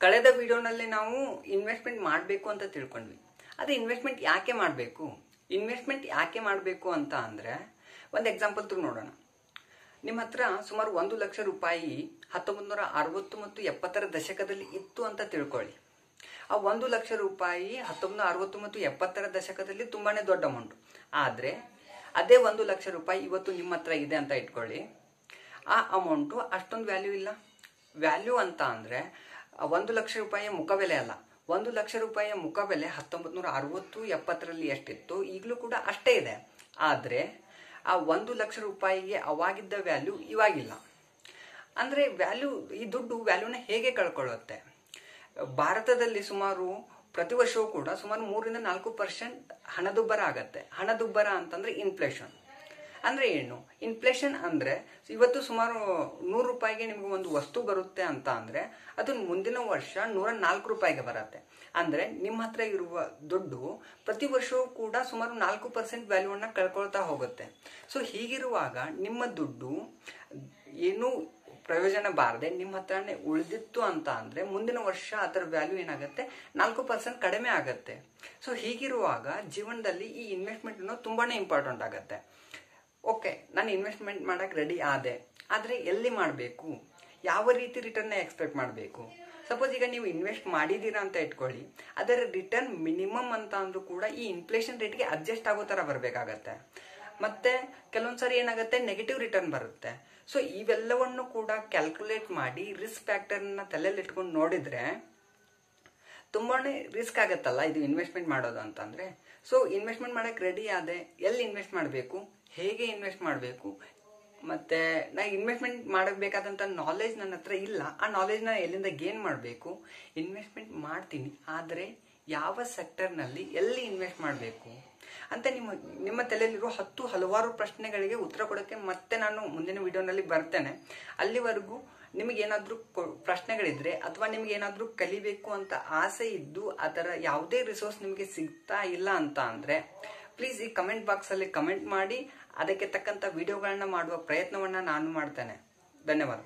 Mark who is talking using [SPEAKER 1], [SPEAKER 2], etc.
[SPEAKER 1] ಕಳೆದ ವಿಡಿಯೋನಲ್ಲಿ ನಾವು ಇನ್ವೆಸ್ಟ್ಮೆಂಟ್ ಮಾಡಬೇಕು ಅಂತ ತಿಳ್ಕೊಂಡ್ವಿ. ಅದು ಇನ್ವೆಸ್ಟ್ಮೆಂಟ್ ಯಾಕೆ ಮಾಡಬೇಕು? ಇನ್ವೆಸ್ಟ್ಮೆಂಟ್ ಯಾಕೆ ಮಾಡಬೇಕು ಅಂತ ಅಂದರೆ, ಒಂದು ಎಕ್ಸಾಂಪಲ್ ತ್ರೂ ನೋಡೋಣ. ನಿಮ್ಮ ಹತ್ರ ಸುಮಾರು ಒಂದು ಲಕ್ಷ ರೂಪಾಯಿ ಹತ್ತೊಂಬತ್ತು ನೂರ ಅರವತ್ತು ಮತ್ತು ಎಪ್ಪತ್ತರ ದಶಕದಲ್ಲಿ ಇತ್ತು ಅಂತ ತಿಳ್ಕೊಳ್ಳಿ. ಆ ಒಂದು ಲಕ್ಷ ರೂಪಾಯಿ ಹತ್ತೊಂಬತ್ತು ಅರವತ್ತು ಮತ್ತು ಎಪ್ಪತ್ತರ ದಶಕದಲ್ಲಿ ತುಂಬಾ ದೊಡ್ಡ ಅಮೌಂಟ್ ಆದರೆ, ಅದೇ ಒಂದು ಲಕ್ಷ ರೂಪಾಯಿ ಇವತ್ತು ನಿಮ್ಮ ಹತ್ರ ಇದೆ ಅಂತ ಇಟ್ಕೊಳ್ಳಿ. ಆ ಅಮೌಂಟು ಅಷ್ಟೊಂದು ವ್ಯಾಲ್ಯೂ ಇಲ್ಲ. ವ್ಯಾಲ್ಯೂ ಅಂತ ಅಂದರೆ ಒಂದು ಲಕ್ಷ ರೂಪಾಯಿಯ ಮುಖಬೆಲೆ ಅಲ್ಲ. ಒಂದು ಲಕ್ಷ ರೂಪಾಯಿಯ ಮುಖಬೆಲೆ ಹತ್ತೊಂಬತ್ತು ನೂರ ಅರವತ್ತು, ಎಪ್ಪತ್ತರಲ್ಲಿ ಎಷ್ಟಿತ್ತು? ಈಗಲೂ ಕೂಡ ಅಷ್ಟೇ ಇದೆ. ಆದರೆ ಆ ಒಂದು ಲಕ್ಷ ರೂಪಾಯಿಗೆ ಅವಾಗಿದ್ದ ವ್ಯಾಲ್ಯೂ ಇವಾಗಿಲ್ಲ. ಅಂದರೆ ವ್ಯಾಲ್ಯೂ, ಈ ದುಡ್ಡು ವ್ಯಾಲ್ಯೂನ ಹೇಗೆ ಕಳ್ಕೊಳ್ಳುತ್ತೆ? ಭಾರತದಲ್ಲಿ ಸುಮಾರು ಪ್ರತಿ ವರ್ಷವೂ ಕೂಡ ಸುಮಾರು ಮೂರಿಂದ ನಾಲ್ಕು ಪರ್ಸೆಂಟ್ ಹಣದುಬ್ಬರ ಆಗುತ್ತೆ. ಹಣದುಬ್ಬರ ಅಂತಂದ್ರೆ ಇನ್ಫ್ಲೇಷನ್ ಅಂದ್ರೆ ಏನು? ಇನ್ಫ್ಲೇಷನ್ ಅಂದ್ರೆ ಇವತ್ತು ಸುಮಾರು ನೂರು ರೂಪಾಯಿಗೆ ನಿಮಗೆ ಒಂದು ವಸ್ತು ಬರುತ್ತೆ ಅಂತ ಅಂದ್ರೆ ಅದು ಮುಂದಿನ ವರ್ಷ ನೂರ ನಾಲ್ಕು ರೂಪಾಯಿಗೆ ಬರುತ್ತೆ. ಅಂದ್ರೆ ನಿಮ್ಮ ಹತ್ರ ಇರುವ ದುಡ್ಡು ಪ್ರತಿ ವರ್ಷವೂ ಕೂಡ ಸುಮಾರು ನಾಲ್ಕು ಪರ್ಸೆಂಟ್ ವ್ಯಾಲ್ಯೂವನ್ನ ಕಳ್ಕೊಳ್ತಾ ಹೋಗುತ್ತೆ. ಸೊ ಹೀಗಿರುವಾಗ ನಿಮ್ಮ ದುಡ್ಡು ಏನು ಪ್ರಯೋಜನ ಬಾರದೆ ನಿಮ್ಮ ಹತ್ರನೇ ಉಳಿದಿತ್ತು ಅಂತ ಅಂದ್ರೆ ಮುಂದಿನ ವರ್ಷ ಅದರ ವ್ಯಾಲ್ಯೂ ಏನಾಗುತ್ತೆ? ನಾಲ್ಕು ಪರ್ಸೆಂಟ್ ಕಡಿಮೆ ಆಗುತ್ತೆ. ಸೊ ಹೀಗಿರುವಾಗ ಜೀವನದಲ್ಲಿ ಈ ಇನ್ವೆಸ್ಟ್ಮೆಂಟ್ ಅನ್ನೋದು ತುಂಬಾನೇ ಇಂಪಾರ್ಟೆಂಟ್ ಆಗುತ್ತೆ. ಓಕೆ, ನಾನು ಇನ್ವೆಸ್ಟ್ಮೆಂಟ್ ಮಾಡಕ್ಕೆ ರೆಡಿ ಆದೆ. ಆದರೆ ಎಲ್ಲಿ ಮಾಡಬೇಕು? ಯಾವ ರೀತಿ ರಿಟರ್ನ್ ಎಕ್ಸ್ಪೆಕ್ಟ್ ಮಾಡಬೇಕು? ಸಪೋಸ್ ಈಗ ನೀವು ಇನ್ವೆಸ್ಟ್ ಮಾಡಿದ್ದೀರಾ ಅಂತ ಇಟ್ಕೊಳ್ಳಿ. ಅದರ ರಿಟರ್ನ್ ಮಿನಿಮಮ್ ಅಂತ ಅಂದ್ರೂ ಕೂಡ ಈ ಇನ್ಫ್ಲೇಷನ್ ರೇಟ್ಗೆ ಅಡ್ಜಸ್ಟ್ ಆಗೋ ಥರ ಬರಬೇಕಾಗತ್ತೆ. ಮತ್ತೆ ಕೆಲವೊಂದ್ಸರಿ ಏನಾಗುತ್ತೆ? ನೆಗೆಟಿವ್ ರಿಟರ್ನ್ ಬರುತ್ತೆ. ಸೊ ಇವೆಲ್ಲವನ್ನು ಕೂಡ ಕ್ಯಾಲ್ಕುಲೇಟ್ ಮಾಡಿ ರಿಸ್ಕ್ ಫ್ಯಾಕ್ಟರ್ನ ತಲೆಯಲ್ಲಿ ಇಟ್ಕೊಂಡು ನೋಡಿದ್ರೆ ತುಂಬಾನೇ ರಿಸ್ಕ್ ಆಗುತ್ತಲ್ಲ ಇದು ಇನ್ವೆಸ್ಟ್ಮೆಂಟ್ ಮಾಡೋದು ಅಂತಂದ್ರೆ? ಸೊ ಇನ್ವೆಸ್ಟ್ಮೆಂಟ್ ಮಾಡೋಕ್ಕೆ ರೆಡಿ ಆದೆ. ಎಲ್ಲಿ ಇನ್ವೆಸ್ಟ್ ಮಾಡಬೇಕು? ಹೇಗೆ ಇನ್ವೆಸ್ಟ್ ಮಾಡಬೇಕು? ಮತ್ತೆ ನಾನು ಇನ್ವೆಸ್ಟ್ಮೆಂಟ್ ಮಾಡಬೇಕಾದಂಥ ನಾಲೆಜ್ ನನ್ನ ಹತ್ರ ಇಲ್ಲ. ಆ ನಾಲೆಜ್ನ ಎಲ್ಲಿಂದ ಗೇನ್ ಮಾಡಬೇಕು? ಇನ್ವೆಸ್ಟ್ಮೆಂಟ್ ಮಾಡ್ತೀನಿ. ಆದರೆ ಯಾವ ಸೆಕ್ಟರ್ನಲ್ಲಿ ಎಲ್ಲಿ ಇನ್ವೆಸ್ಟ್ ಮಾಡಬೇಕು? ಅಂತ ನಿಮ್ಮ ನಿಮ್ಮ ತಲೆಯಲ್ಲಿರುವ ಹತ್ತು ಹಲವಾರು ಪ್ರಶ್ನೆಗಳಿಗೆ ಉತ್ತರ ಕೊಡೋಕ್ಕೆ ಮತ್ತೆ ನಾನು ಮುಂದಿನ ವಿಡಿಯೋನಲ್ಲಿ ಬರ್ತೇನೆ. ಅಲ್ಲಿವರೆಗೂ ನಿಮಗೇನಾದರೂ ಪ್ರಶ್ನೆಗಳಿದ್ರೆ ಅಥವಾ ನಿಮಗೇನಾದರೂ ಕಲಿಬೇಕು ಅಂತ ಆಸೆ ಇದ್ದು ಅದರ ಯಾವುದೇ ರಿಸೋರ್ಸ್ ನಿಮಗೆ ಸಿಗ್ತಾ ಇಲ್ಲ ಅಂತ ಅಂದರೆ ಪ್ಲೀಸ್ ಈ ಕಮೆಂಟ್ ಬಾಕ್ಸಲ್ಲಿ ಕಮೆಂಟ್ ಮಾಡಿ ಅದಕ್ಕೆ ತಕ್ಕಂಥ ವಿಡಿಯೋಗಳನ್ನ ಮಾಡುವ ಪ್ರಯತ್ನವನ್ನು ನಾನು ಮಾಡ್ತೇನೆ. ಧನ್ಯವಾದ.